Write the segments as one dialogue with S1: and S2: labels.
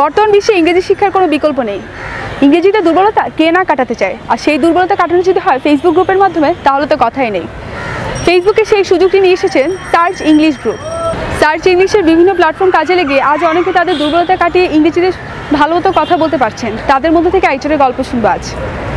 S1: বর্তমান বিশ্বে ইংরেজি শিক্ষার কোনো বিকল্প নেই। ইংরেজিটা দুর্বলতা কে না কাটাতে চায়? আর সেই দুর্বলতা কাটানো যদি হয় ফেসবুক গ্রুপের মাধ্যমে, তাহলে তো কথাই নেই। ফেসবুকে সেই সুযোগটি নিয়ে এসেছেন সার্চ ইংলিশ গ্রুপ সার্চ ইংলিশের বিভিন্ন প্ল্যাটফর্ম কাজে লেগে আজ অনেকে তাদের দুর্বলতা কাটিয়ে ইংরেজিতে ভালো মতো কথা বলতে পারছেন। তাদের মধ্যে থেকে একজনের গল্প শুনব আজ।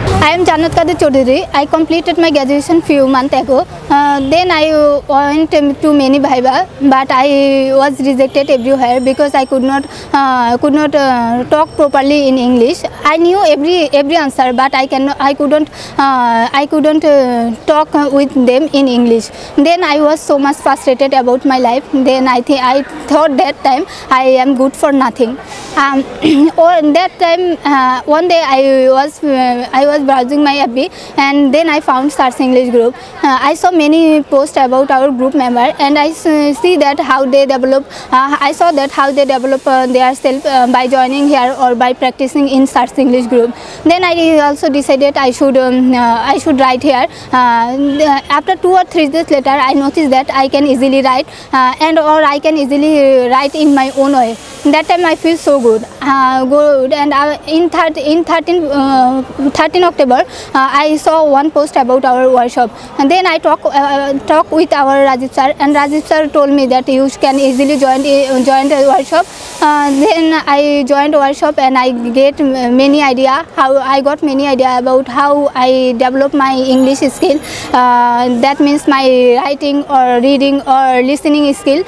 S2: I am Jannat Kader. I completed my graduation few months ago. Uh, then I went to many Viva, but I was rejected everywhere because I could not uh, could not uh, talk properly in English. I knew every every answer, but I can I couldn't uh, I couldn't uh, talk with them in English. Then I was so much frustrated about my life. Then I think I thought that time I am good for nothing. Um, or that time uh, one day I was I was browsing my FB and then I found Search English group. Uh, I saw many posts about our group member and I see that how they develop. Uh, I saw that how they develop uh, their self uh, by joining here or by practicing in Search English group. Then I also decided I should um, uh, I should write here. Uh, after two or three days later, I noticed that I can easily write and or I can easily write in my own way. That time I feel so good, uh, good. And uh, in third in 13 uh, 13 October, uh, I saw one post about our workshop, and then I talk uh, talk with our Rajiv sir, and Rajiv sir told me that you can easily join join the workshop. Uh, then I joined workshop and I get many idea how I got many idea about how I develop my English skill. That means my writing or reading or listening skill.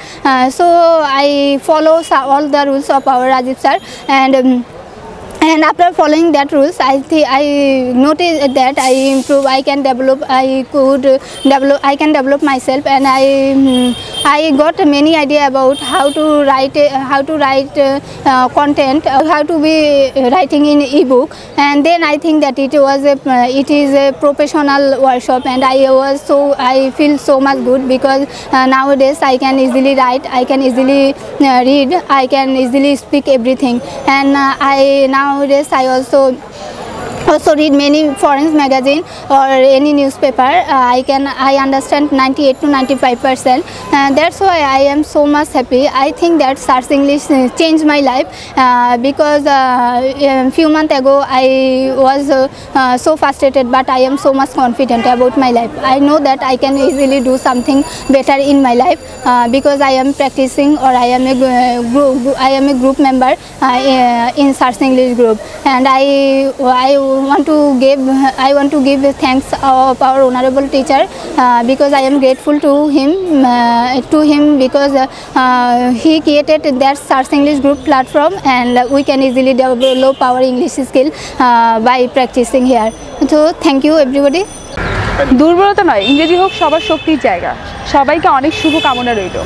S2: So I follow all the rules of our Rajiv sir and. Um, and after following that rules i think i noticed that i improve i can develop i could develop i can develop myself and i mm, i got many idea about how to write how to write uh, content uh, how to be writing in ebook. And then i think that it was a uh, it is a professional workshop and i was so i feel so much good because uh, nowadays i can easily write i can easily uh, read i can easily speak everything. And i nowadays i also also read many foreign magazine or any newspaper. Uh, i can i understand 98 to 95 percent. Uh, that's why i am so much happy. I think that search english uh, changed my life uh, because uh, a few months ago i was so frustrated but i am so much confident about my life. I know that i can easily do something better in my life because i am practicing or i am a group i am a group member in search english group. And i i want to give I want to give thanks of our honorable teacher uh, because I am grateful to him uh, to him because uh, uh, he created that Stars English group platform and we can easily develop our English skill uh, by practicing here. So thank you everybody.
S1: দুর্বলতা নয় ইংরেজি হোক সবার শক্তির জায়গা সবাইকে অনেক শুভ কামনা রইল